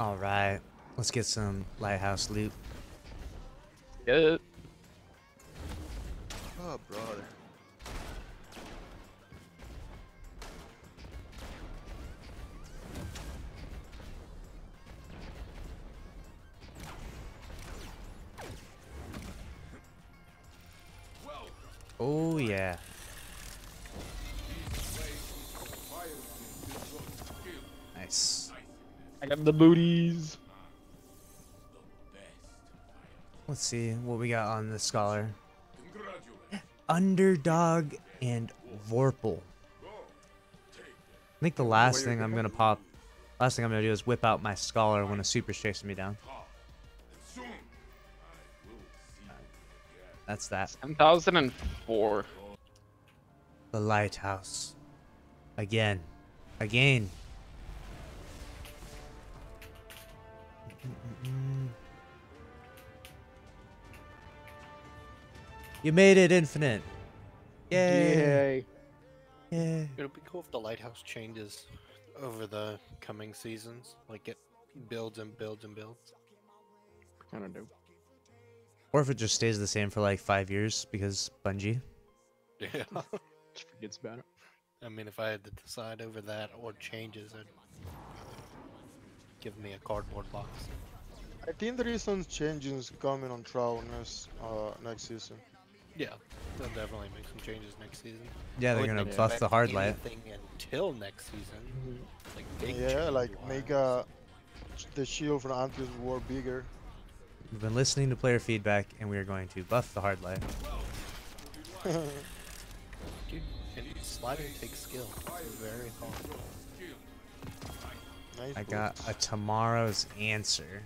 All right, let's get some lighthouse loot. Good. Oh, brother. Oh yeah. Nice. I got the booties. Let's see what we got on the scholar. Underdog and Vorpal. I think the last thing I'm gonna pop, last thing I'm gonna do is whip out my scholar when a super's chasing me down. That's that. 1004. The lighthouse. Again. Again. You made it infinite. Yay. Yay. It'll be cool if the lighthouse changes over the coming seasons. Like it builds and builds and builds. Kind of dope. Or if it just stays the same for like five years because Bungie. Yeah. Just forgets about it. I mean, if I had to decide over that or changes, it'd give me a cardboard box. I think there is some changes coming on Trow uh, next season. Yeah, they'll definitely make some changes next season. Yeah, they're gonna buff the expect hard light. anything until next season. Like big Yeah, like change-wise. make uh, the shield from Antaeus Wards bigger. We've been listening to player feedback and we are going to buff the hard light. Dude, and sliding takes skill. It's very hard. nice I got a tomorrow's answer.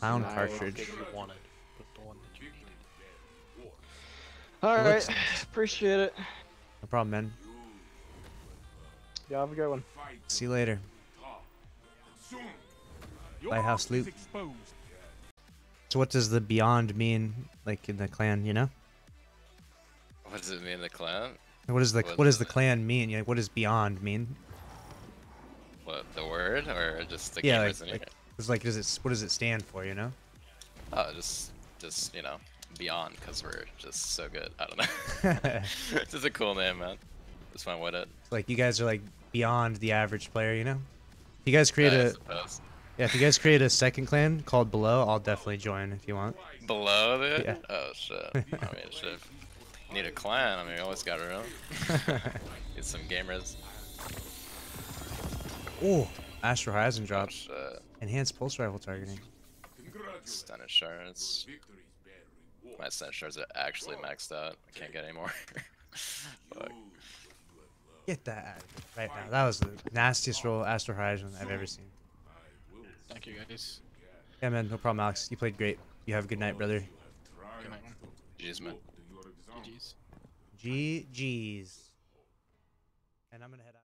Pound Nice. cartridge. All It right. looks- Appreciate it. No problem, man. Yeah, have a good one. See you later. Lighthouse loot. So what does the beyond mean, like in the clan? You know, What does it mean, the clan? what does the What what does the it? clan mean? Yeah, what does beyond mean? What, the word? Or just the Yeah, gamers like, in like here? it's like does it what does it stand for? You know? Oh, just, just, you know, beyond, because we're just so good. I don't know. it's just a cool name, man. Just went with it. like you guys are like beyond the average player. You know? If you guys create Yeah, a yeah, if you guys create a second clan called Below, I'll definitely join if you want. Below there? Yeah. Oh, shit. I mean, shit. Need a clan. I mean, we always got room. Get some gamers. Oh, Astral Horizon Oh, drops. shit. Enhanced pulse rifle targeting. Stun insurance. My stun insurance are actually maxed out. I can't get any more. Get that out of here right now. That was the nastiest roll Astral Horizon I've ever seen. Thank you, guys. Yeah, man, no problem, Alex. You played great. You have a good night, brother. Good night, man. Jeez, man. GG's. GG's. And I'm gonna head out.